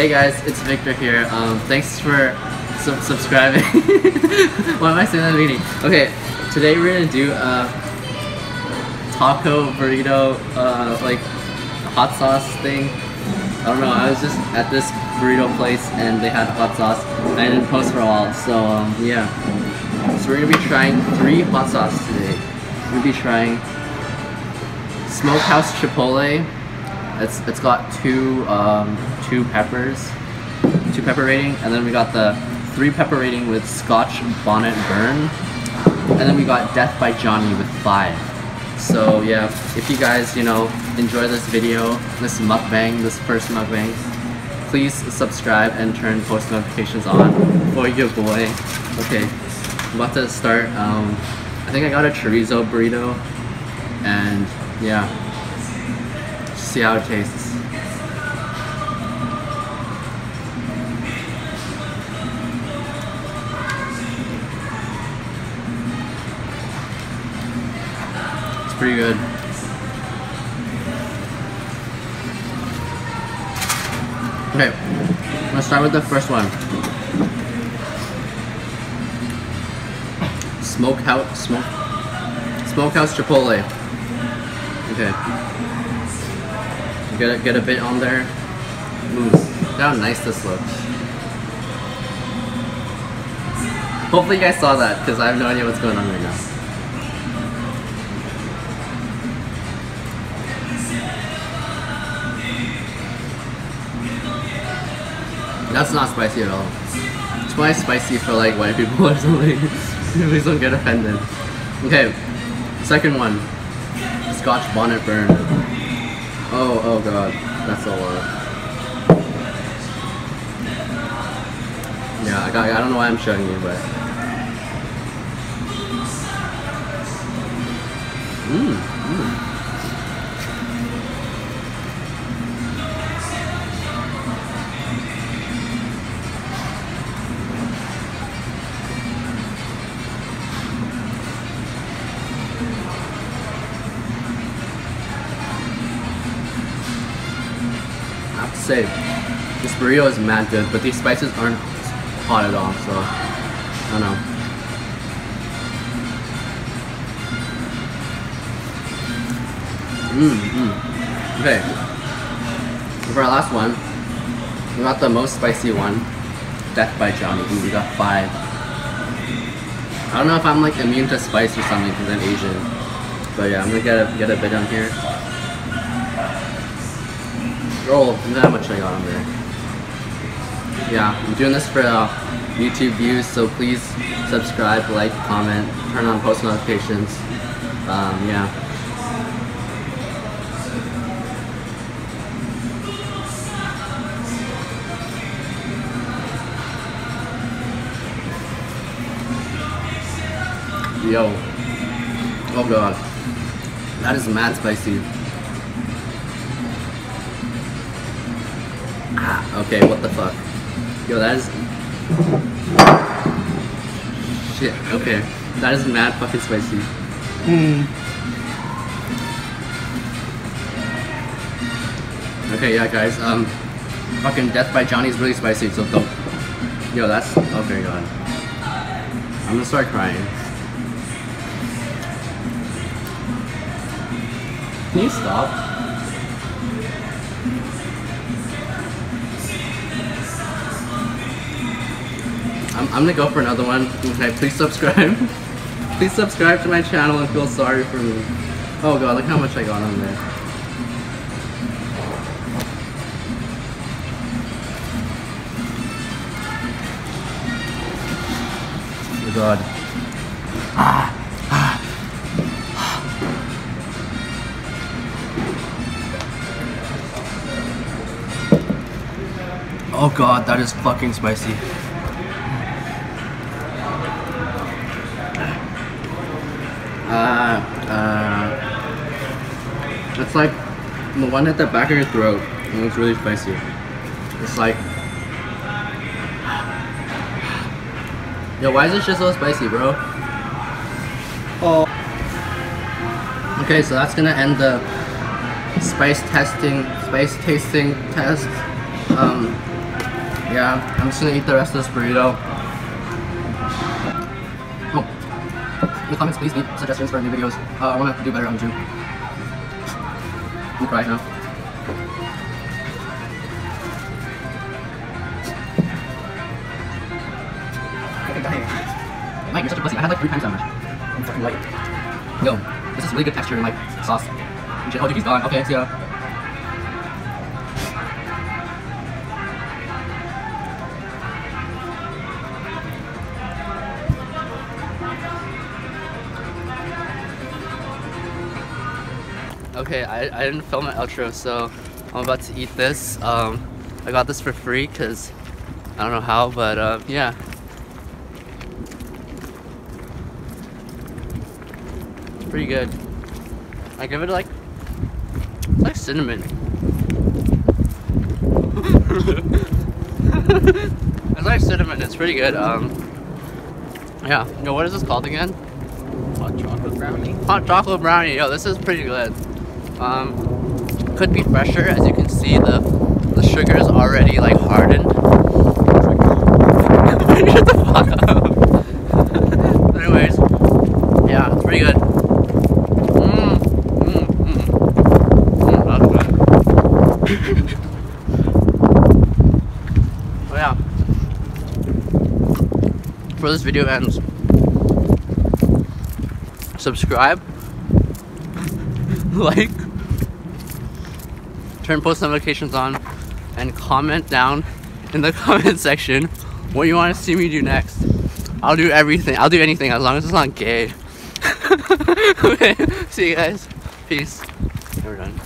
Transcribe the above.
Hey guys, it's Victor here. Um, thanks for su subscribing. Why am I saying that beginning? Okay, today we're gonna do a taco burrito, uh, like hot sauce thing. I don't know. I was just at this burrito place and they had hot sauce. I didn't post for a while, so um, yeah. So we're gonna be trying three hot sauces today. We'll be trying Smokehouse Chipotle. It's it's got two um, two peppers, two pepper rating, and then we got the three pepper rating with Scotch Bonnet Burn, and then we got Death by Johnny with five. So yeah, if you guys you know enjoy this video, this mukbang, this first mukbang, please subscribe and turn post notifications on for your boy. Okay, I'm about to start. Um, I think I got a chorizo burrito, and yeah, see how it tastes. It's pretty good. Okay, gonna start with the first one. Smokehouse, smoke, Smokehouse Chipotle. Okay. Get a, get a bit on there. Ooh, how nice this looks. Hopefully you guys saw that, because I have no idea what's going on right now. That's not spicy at all. It's probably spicy for like white people or something. Please don't get offended. Okay, second one. Scotch bonnet burn. Oh, oh god, that's a lot. Yeah, I, got, I don't know why I'm showing you, but. Mmm, mmm. Have to say, this burrito is mad good, but these spices aren't hot at all, so I don't know. Mmm, mmm. Okay. For our last one, we got the most spicy one, Death by Johnny. Ooh, we got five. I don't know if I'm like immune to spice or something because I'm Asian. But yeah, I'm gonna get a, get a bit on here. Oh, at how much I got on there. Yeah, I'm doing this for uh, YouTube views, so please subscribe, like, comment, turn on post notifications. Um, yeah. Yo. Oh god. That is mad spicy. Ah, okay, what the fuck. Yo, that is... Shit, okay. That is mad fucking spicy. Hmm. Okay, yeah, guys, um... Fucking Death by Johnny is really spicy, so don't... Yo, that's... Okay, god. I'm gonna start crying. Can you stop? I'm, I'm gonna go for another one. Okay, please subscribe. please subscribe to my channel and feel sorry for me. Oh god, look how much I got on there. Oh god. Ah. Oh god, that is fucking spicy. Uh, uh, it's like the one at the back of your throat. And it's really spicy. It's like, yo, why is this shit so spicy, bro? Oh. Okay, so that's gonna end the spice testing, spice tasting test. Um, Yeah, I'm just gonna eat the rest of this burrito. The comments, please leave suggestions for new videos. Uh, I want to do better on Jew. I'm crying now. Mike, you're such a pussy. I had like three times that much. I'm fucking light. Yo, this is really good texture and like sauce. Oh, dude, he's gone. Okay, see ya. Okay, I, I didn't film an outro, so I'm about to eat this. Um, I got this for free because I don't know how, but uh, yeah. Pretty good. I give it like it's like cinnamon. it's like cinnamon. It's pretty good. Um, yeah. No, what is this called again? Hot chocolate brownie. Hot chocolate brownie. Yo, this is pretty good. Um, could be fresher. As you can see, the the sugar is already like hardened. Shut the fuck up. Anyways, yeah, it's pretty good. Mm, mm, mm. Mm, oh yeah. Before this video ends, subscribe, like, turn post notifications on, and comment down in the comment section what you want to see me do next. I'll do everything. I'll do anything as long as it's not gay. okay, see you guys. Peace. We're done.